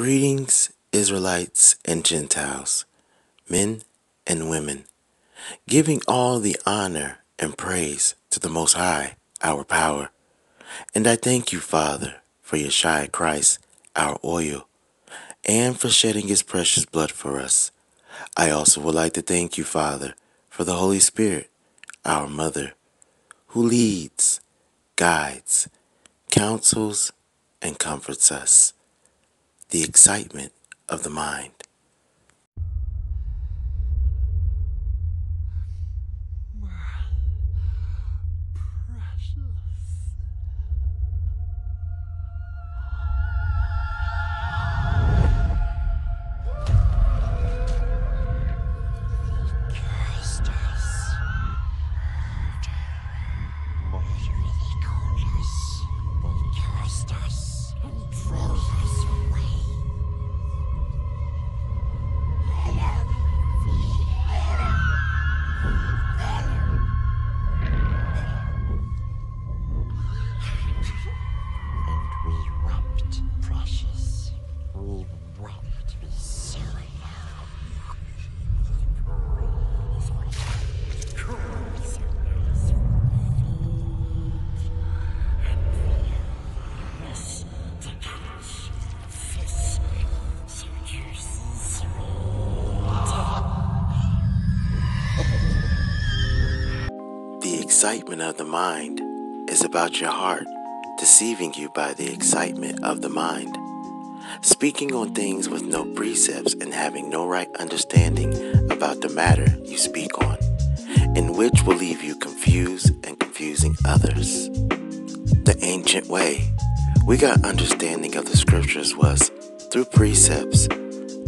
Greetings, Israelites and Gentiles, men and women, giving all the honor and praise to the Most High, our power. And I thank you, Father, for Yeshua Christ, our oil, and for shedding his precious blood for us. I also would like to thank you, Father, for the Holy Spirit, our mother, who leads, guides, counsels, and comforts us the excitement of the mind. Excitement of the mind is about your heart deceiving you by the excitement of the mind. Speaking on things with no precepts and having no right understanding about the matter you speak on, in which will leave you confused and confusing others. The ancient way we got understanding of the scriptures was through precepts.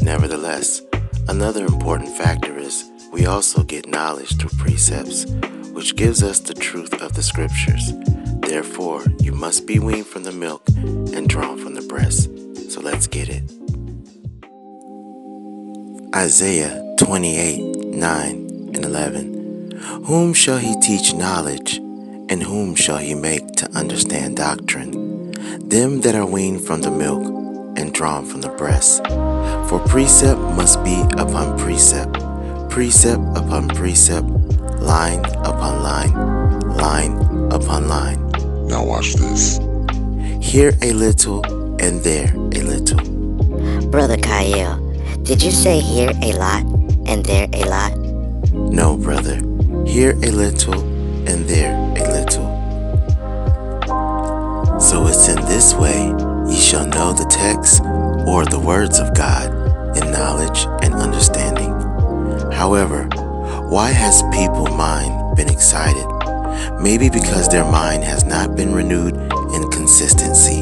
Nevertheless, another important factor is we also get knowledge through precepts which gives us the truth of the Scriptures. Therefore, you must be weaned from the milk and drawn from the breast. So let's get it. Isaiah 28 9 and 11. Whom shall he teach knowledge, and whom shall he make to understand doctrine? Them that are weaned from the milk and drawn from the breast. For precept must be upon precept, precept upon precept line upon line, line upon line. Now watch this. Here a little and there a little. Brother Kahiel, did you say here a lot and there a lot? No, brother. Here a little and there a little. So it's in this way ye shall know the text or the words of God why has people mind been excited? Maybe because their mind has not been renewed in consistency.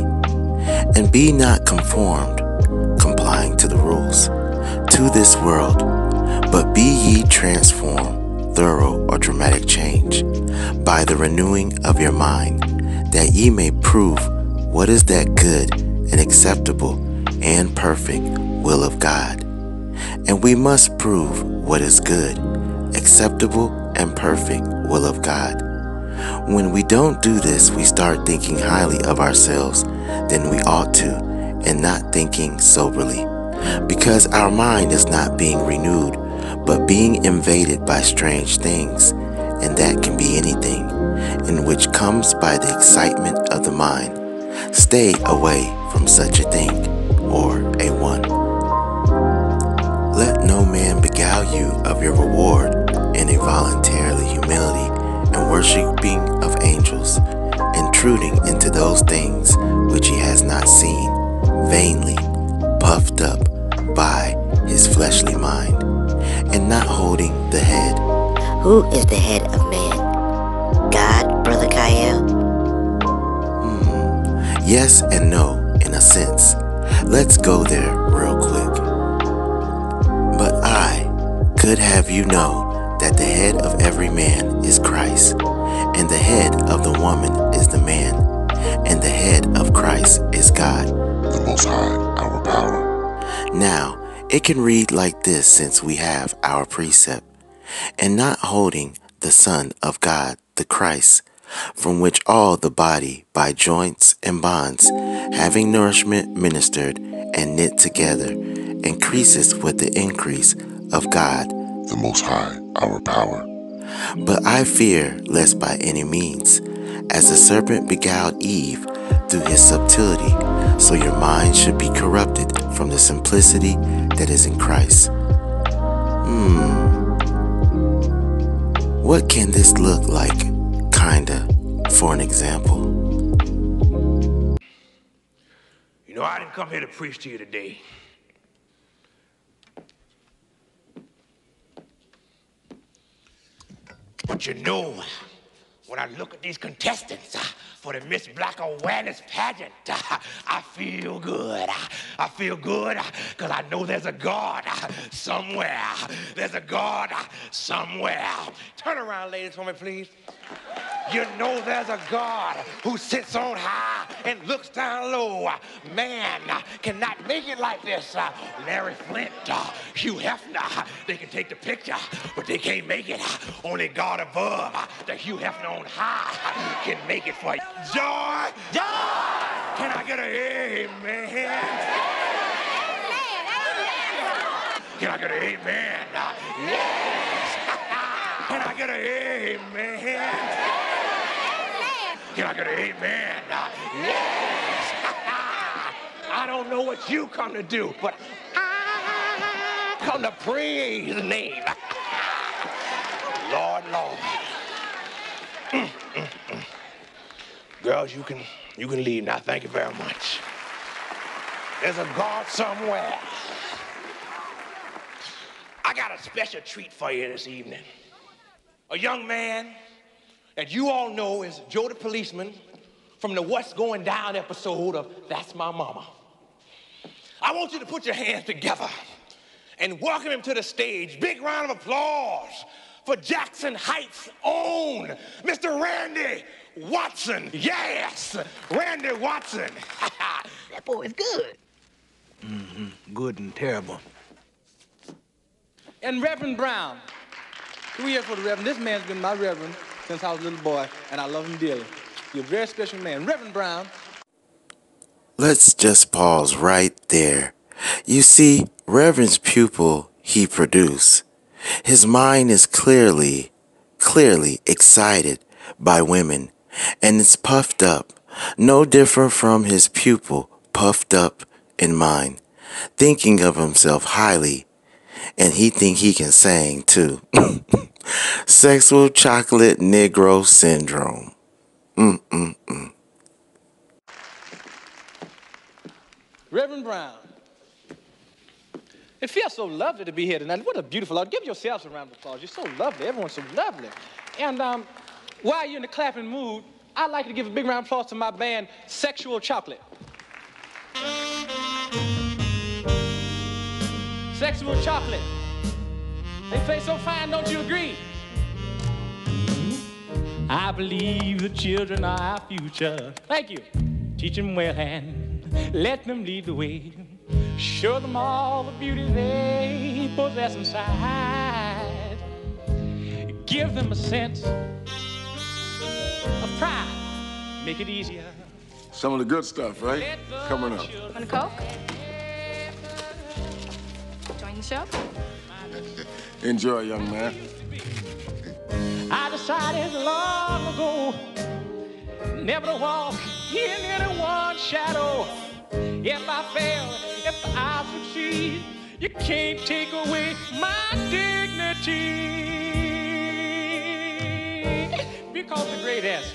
And be not conformed, complying to the rules, to this world, but be ye transformed, thorough or dramatic change, by the renewing of your mind, that ye may prove what is that good and acceptable and perfect will of God. And we must prove what is good acceptable, and perfect will of God. When we don't do this, we start thinking highly of ourselves than we ought to, and not thinking soberly. Because our mind is not being renewed, but being invaded by strange things, and that can be anything, in which comes by the excitement of the mind. Stay away from such a thing, or a one. Let no man beguile you of your reward voluntarily humility and worshiping of angels, intruding into those things which he has not seen, vainly puffed up by his fleshly mind, and not holding the head. Who is the head of man? God, Brother Kahiel? Hmm. Yes and no, in a sense. Let's go there real quick. But I could have you know head of every man is Christ, and the head of the woman is the man, and the head of Christ is God, the Most High, our power. Now, it can read like this since we have our precept, and not holding the Son of God, the Christ, from which all the body by joints and bonds, having nourishment ministered and knit together increases with the increase of God, the Most High, our power. But I fear lest by any means, as the serpent beguiled Eve through his subtlety, so your mind should be corrupted from the simplicity that is in Christ. Hmm. What can this look like, kinda, for an example? You know, I didn't come here to preach to you today. But you know, when I look at these contestants uh, for the Miss Black Awareness pageant, uh, I feel good. I feel good because I know there's a God uh, somewhere. There's a God somewhere. Turn around, ladies, for me, please. You know there's a God who sits on high and looks down low. Man cannot make it like this. Larry Flynt, Hugh Hefner, they can take the picture, but they can't make it. Only God above, the Hugh Hefner on high, can make it for you. Joy! Joy! Can I get an amen? Can I get an amen? Yes! Can I get an amen? I get an amen? Yes. I don't know what you come to do, but I come to praise the name. Lord, Lord. Mm, mm, mm. Girls, you can you can leave now. Thank you very much. There's a God somewhere. I got a special treat for you this evening. A young man that you all know is Joe the policeman from the What's Going Down episode of That's My Mama. I want you to put your hands together and welcome him to the stage. Big round of applause for Jackson Heights' own Mr. Randy Watson. Yes, Randy Watson. that boy is good. Mm-hmm. Good and terrible. And Reverend Brown. Two years for the Reverend. This man's been my Reverend since I was a little boy, and I love him dearly. You're a very special man. Reverend Brown. Let's just pause right there. You see, Reverend's pupil he produced. His mind is clearly, clearly excited by women, and it's puffed up, no different from his pupil puffed up in mind, thinking of himself highly, and he think he can sing too. Sexual chocolate Negro syndrome. Mm-mm-mm. Reverend Brown. It feels so lovely to be here tonight. What a beautiful audience. Give yourselves a round of applause. You're so lovely. Everyone's so lovely. And um, while you're in the clapping mood, I'd like to give a big round of applause to my band, Sexual Chocolate. Sexual Chocolate. They play so fine, don't you agree? I believe the children are our future. Thank you. Teach them well and let them lead the way. Show them all the beauty they possess inside. Give them a sense of pride. Make it easier. Some of the good stuff, right? Coming up. Want a Coke? Join the show? Enjoy, young man. I decided long ago never to walk in anyone's shadow. If I fail, if I succeed, you can't take away my dignity. Because the greatest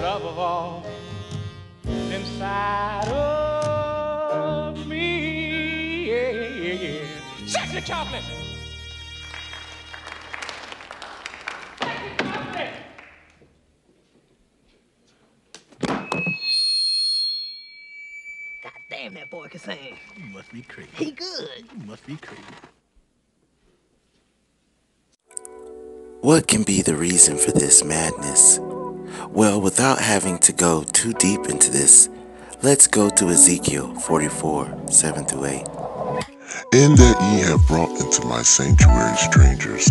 love of all inside of Sexy chocolate. Damn, that boy can sing. You must be crazy. He good. You must be crazy. What can be the reason for this madness? Well, without having to go too deep into this, let's go to Ezekiel 44 7 through 8. In that ye have brought into my sanctuary strangers,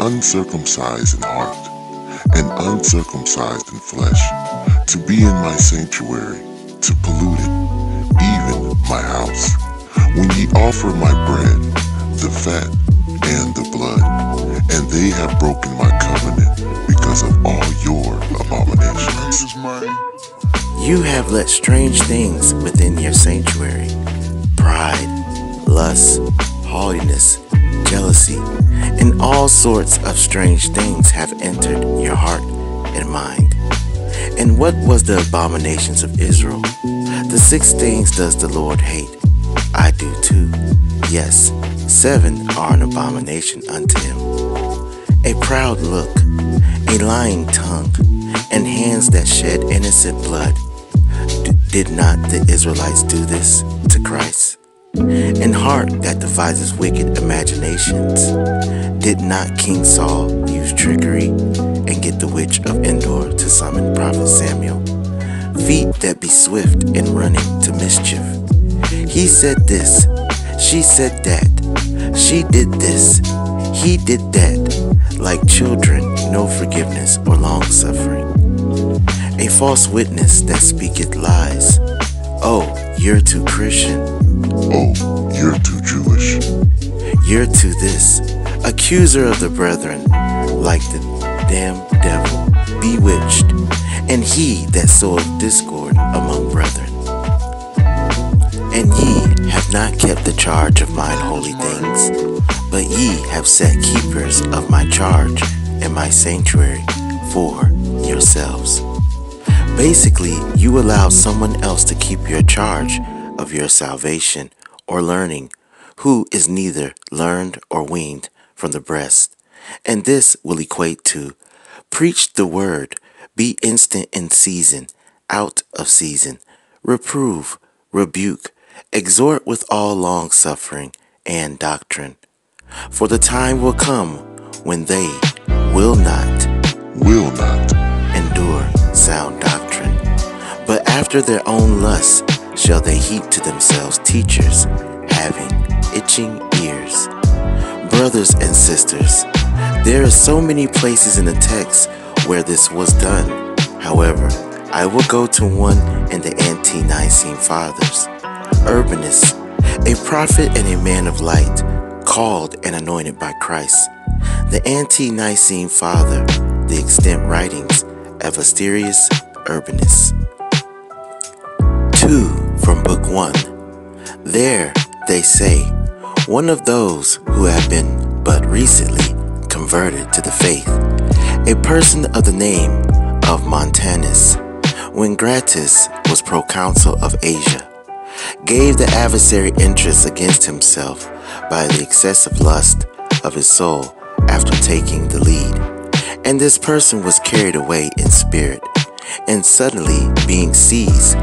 uncircumcised in heart, and uncircumcised in flesh, to be in my sanctuary, to pollute it, even my house, when ye offer my bread, the fat, and the blood, and they have broken my covenant because of all your abominations. You have let strange things within your sanctuary pride, lust, haughtiness, jealousy, and all sorts of strange things have entered your heart and mind. And what was the abominations of Israel? The six things does the Lord hate. I do too. Yes, seven are an abomination unto him. A proud look, a lying tongue, and hands that shed innocent blood. D- did not the Israelites do this to Christ? And heart that devises wicked imaginations. Did not King Saul use trickery and get the witch of Endor to summon Prophet Samuel? Feet that be swift in running to mischief. He said this, she said that, she did this, he did that, like children, no forgiveness or long suffering. A false witness that speaketh lies. Oh, you're too Christian. Oh, you're too Jewish. You're to this, accuser of the brethren, like the damned devil, bewitched, and he that soweth discord among brethren. And ye have not kept the charge of mine holy things, but ye have set keepers of my charge and my sanctuary for yourselves. Basically, you allow someone else to keep your charge of your salvation or learning, who is neither learned or weaned from the breast. And this will equate to preach the word, be instant in season, out of season, reprove, rebuke, exhort with all long suffering and doctrine. For the time will come when they will not Will not. endure sound doctrine, but after their own lusts shall they heap to themselves teachers having itching ears. Brothers and sisters, there are so many places in the text where this was done. However, I will go to one in the ante Nicene Fathers. Urbanus, a prophet and a man of light, called and anointed by Christ. The ante Nicene Father, the extant writings of Asterius Urbanus. 2 from Book 1. There, they say, one of those who have been but recently converted to the faith, a person of the name of Montanus, when Gratus was proconsul of Asia, gave the adversary interest against himself by the excessive lust of his soul after taking the lead. And this person was carried away in spirit, and suddenly being seized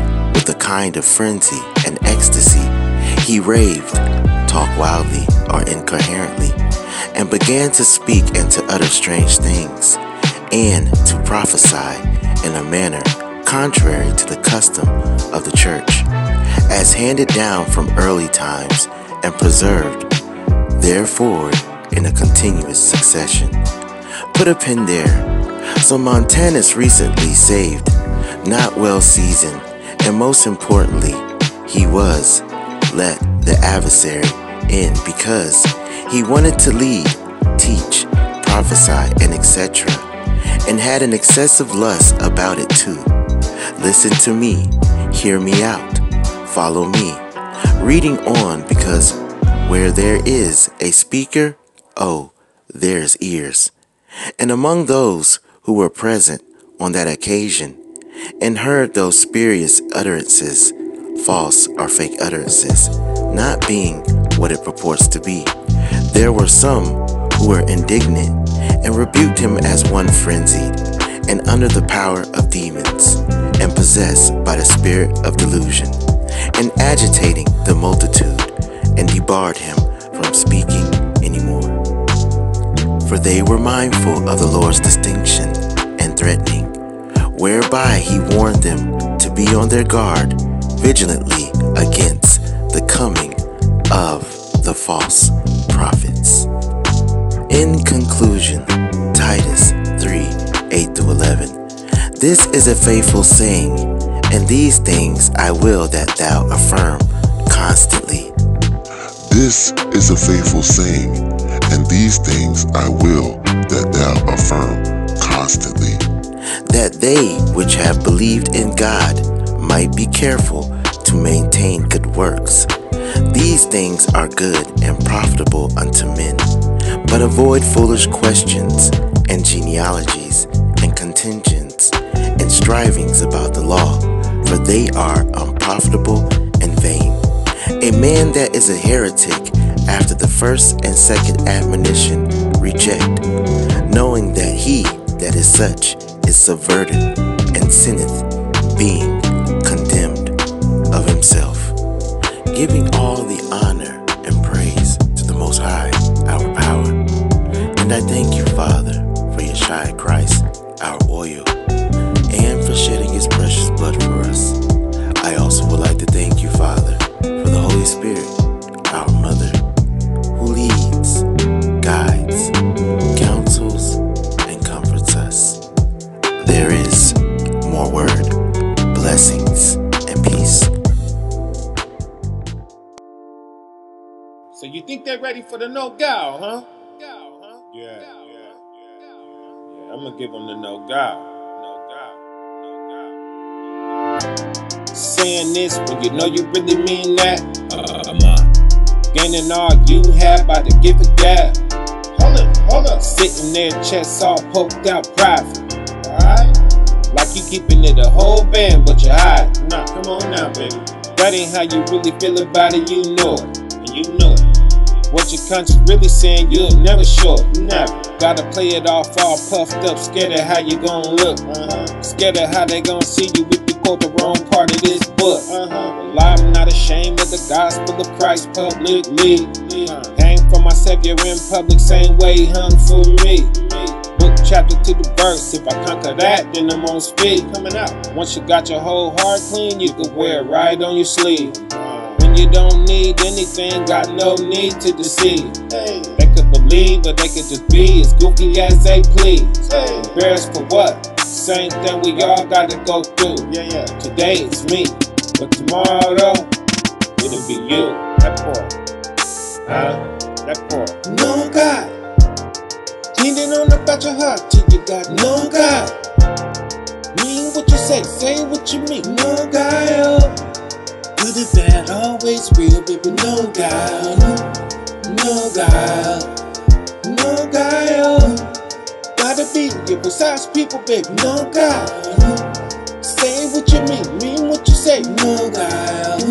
a kind of frenzy and ecstasy, he raved, talked wildly or incoherently, and began to speak and to utter strange things, and to prophesy in a manner contrary to the custom of the church, as handed down from early times and preserved, therefore, in a continuous succession. Put a pin there. So Montanus recently saved, not well seasoned, and most importantly, he was let the adversary in because he wanted to lead, teach, prophesy, and etc., and had an excessive lust about it too. Listen to me, hear me out, follow me. Reading on because where there is a speaker, oh, there's ears. And among those who were present on that occasion and heard those spurious utterances, false or fake utterances, not being what it purports to be, there were some who were indignant and rebuked him as one frenzied and under the power of demons and possessed by the spirit of delusion and agitating the multitude and debarred him from speaking anymore. For they were mindful of the Lord's distinction and threatening, whereby he warned them to be on their guard vigilantly against the coming of the false prophets. In conclusion, Titus 3 8 to 11. This is a faithful saying, and these things I will that thou affirm constantly. This is a faithful saying, and these things I will that thou affirm constantly. That they which have believed in God might be careful to maintain good works. These things are good and profitable unto men. But avoid foolish questions and genealogies and contingents and strivings about the law, for they are unprofitable and vain. A man that is a heretic after the first and second admonition reject, knowing that he that is such subverted and sinneth, being condemned of himself, giving all the ready for the no gal, huh? Yeah, yeah, yeah, yeah. I'm gonna give them the no gal. No gal. No gal. Saying this when you know you really mean that. Uh, come on. Gaining all you have by the gift of gab. Hold up, hold up. Sitting there, chest all poked out, private. Alright? Like you keeping it a whole band, but you hide. Nah, come on now, baby. That ain't how you really feel about it, you know it. And you know it. What your conscience really saying, you'll never show it. Never. Gotta play it off all puffed up, scared of how you gon' look. Uh-huh. Scared of how they gon' see you if you quote the wrong part of this book. Uh-huh. Well, I'm not ashamed of the gospel of Christ publicly. Uh-huh. Hang for my savior in public, same way he hung for me. Book chapter to the verse. If I conquer that, then I'm on speed. Coming out. Once you got your whole heart clean, you can wear it right on your sleeve. You don't need anything, got no need to deceive. They could believe, but they could just be as goofy as they please. Embarrassed for what? Same thing we all gotta go through. Yeah, yeah. Today it's me, but tomorrow though, it'll be you. That part. Huh? That part. No God. Cleaning on about your heart till you got no God. Mean what you say, say what you mean. No God. Good and bad, always real, baby. No God. No God. No God. Gotta be your precise people, baby. No God. Say what you mean, mean what you say. No God.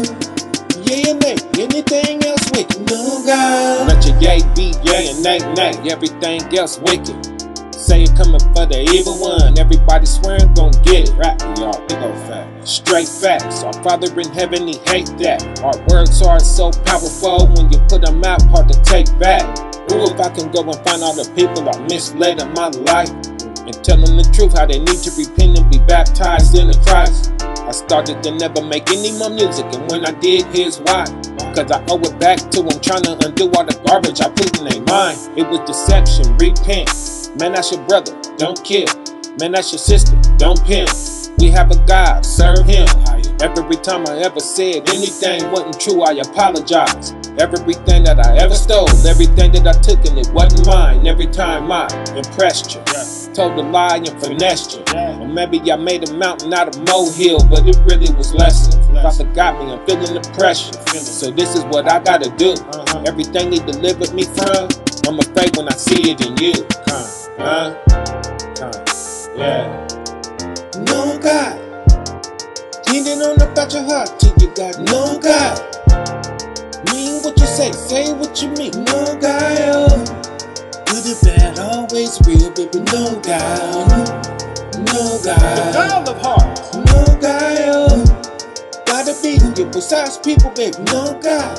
Yeah and anything else wicked. No God. Let your yay be yay and nay nay, everything else wicked. Say it coming for the evil one. Everybody swearing gon' get it. Right, y'all. Big old fact. Straight facts. Our Father in heaven, He hate that. Our words are so powerful when you put them out, hard to take back. Who if I can go and find all the people I misled in my life and tell them the truth, how they need to repent and be baptized in the Christ. I started to never make any more music, and when I did, here's why. Cause I owe it back to them, trying to undo all the garbage I put in their mind. It was deception, repent. Man, that's your brother, don't kill. Man, that's your sister, don't pimp. We have a God, serve Him. Every time I ever said anything wasn't true, I apologize. Everything that I ever stole, everything that I took and it wasn't mine. Every time I impressed you, told a lie and finessed you. Or maybe I made a mountain out of molehill, but it really was lessons. Father got me, I'm feeling the pressure. So this is what I gotta do. Uh-huh. Everything He delivered me from, I'm afraid when I see it in you. Huh? Yeah. No God. Cleaning on about your heart till you got no God. Mean what you say, say what you mean. No God. Good or bad, always real, baby. No God. No God. The God of hearts. No God. Gotta be your precise people, baby. No God.